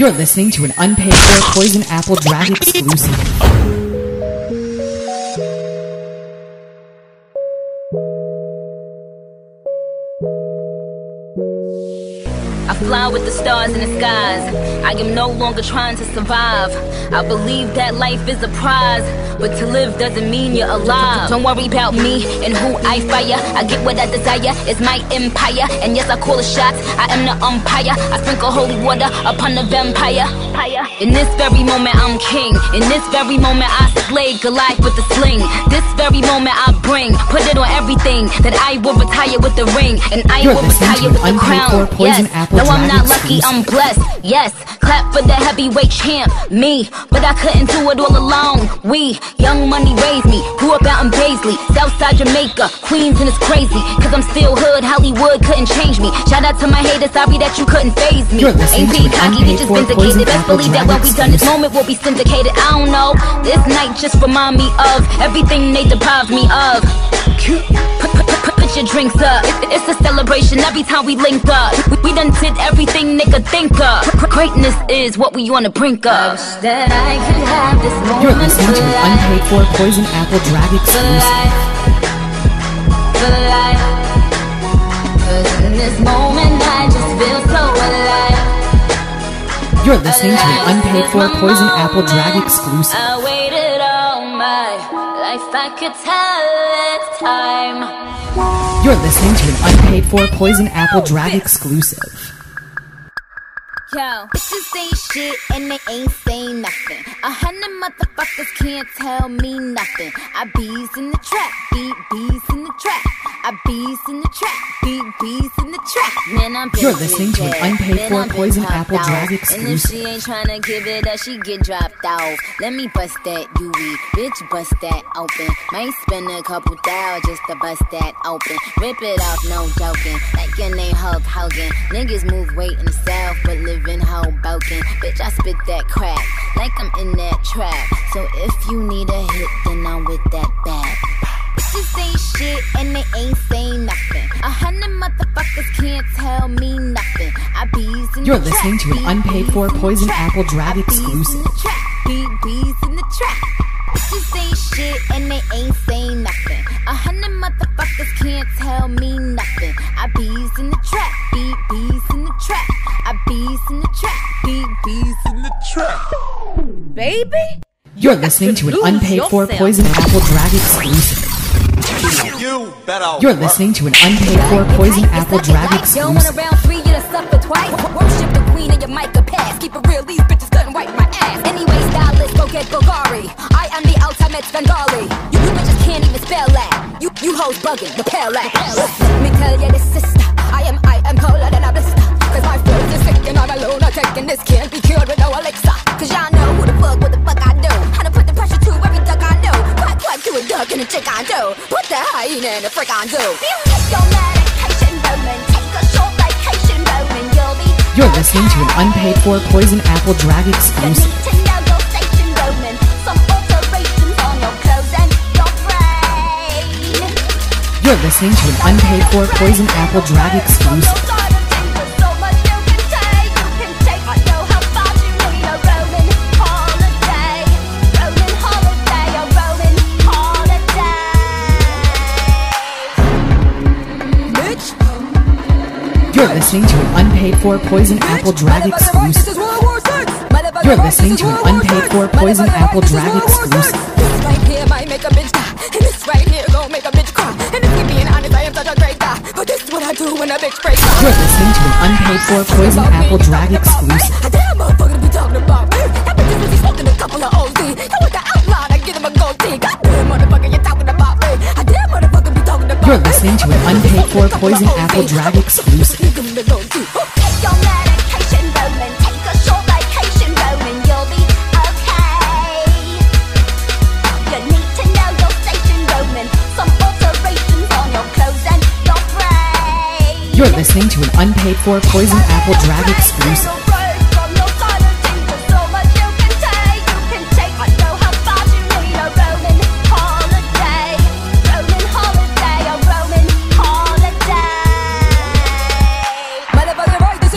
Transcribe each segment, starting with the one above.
You're listening to an unpaid for Poison Apple Drag exclusive. I fly with the stars in the skies. I am no longer trying to survive. I believe that life is a prize, but to live doesn't mean you're alive. Don't worry about me and who I fire. I get what I desire, it's my empire. And yes, I call the shots, I am the umpire. I sprinkle holy water upon the vampire. In this very moment, I'm king. In this very moment, I slay Goliath with the sling. This very moment, I bring, put it on everything that I will retire with the ring. And I You're will retire with the crown. for Poison yes. Apple No, I'm not lucky, I'm blessed. Yes, clap for the heavyweight champ, me. But I couldn't do it all alone. We, young money raised me. Grew up out in Baisley, Southside Jamaica, Queens, and it's crazy. Cause I'm still hood, Hollywood couldn't change me. Shout out to my haters, sorry that you couldn't phase me. Ain't being cocky, they just vindicated. Best believe that when we done this moment will be syndicated. I don't know. This night just remind me of everything they deprived me of. Put your drinks up. It's a celebration every time we link up. We, we done did everything they could think of. Greatness is what we on the brink of. That I could have this You're listening to an unpaid for Poison Apple Drag for exclusive. life, for in this moment I just feel so alive. You're listening to an unpaid for Poison Apple Drag exclusive. Life, I could tell it's time. You're listening to an unpaid for Poison Apple Drag exclusive. Yo, bitches ain't shit and they ain't saying nothing. A hundred motherfuckers can't tell me nothing. I bees in the trap, beat bees in the trap. I bees in the trap, beat bees You're listening to an unpaid for Poison Apple out. Drag And if she ain't tryna give it up, she get dropped off. Let me bust that UE, bitch, bust that open. Might spend a couple thou just to bust that open. Rip it off, no joking. Like your name Hulk Hogan. Niggas move weight in the south, but live in Hoboken. Bitch, I spit that crack like I'm in that trap. So if you need a hit, then I'm with that bag. Bitches ain't shit and they ain't saying You're listening to an unpaid for Poison. Apple Drag I bees in exclusive. in the trap. Bitches ain't shit and they ain't saying nothing. A hundred motherfuckers can't tell me nothing. I bees in the trap, in the trap. I bees in the trap, in the trap. Baby? You're listening to an unpaid for. Poison Apple Drag exclusive. You better You're work. listening to an unpaid for Poison Apple Drag Yo, when exclusive. around three, you done suffer twice. Worship the queen and your mic a pass. Keep it real, these bitches couldn't wipe my ass. Anyway, stylist, go get Bulgari. I am the ultimate Bengali. You, you bitches can't even spell that. You, you hoes bugging, the pale ass. Let to a duck and a chick I do. Put the hyena in a I do. You take your medication, Roman. Take a short vacation, Roman. You'll be You're listening to an unpaid for Poison Apple Drag exclusive. need to know your station, Roman. Some alterations on your clothes and your brain. You're listening to an unpaid for Poison Apple Drag exclusive. You're listening to an unpaid for Poison Apple Drag exclusive. You're listening to an unpaid for Poison Apple Drag exclusive. You're listening to an unpaid for Poison Apple Drag exclusive. Your clothes and your brain. You're listening to an unpaid for Poison Apple Drag exclusive.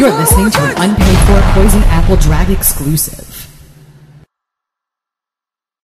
You're listening to an unpaid for Poison Apple Drag exclusive.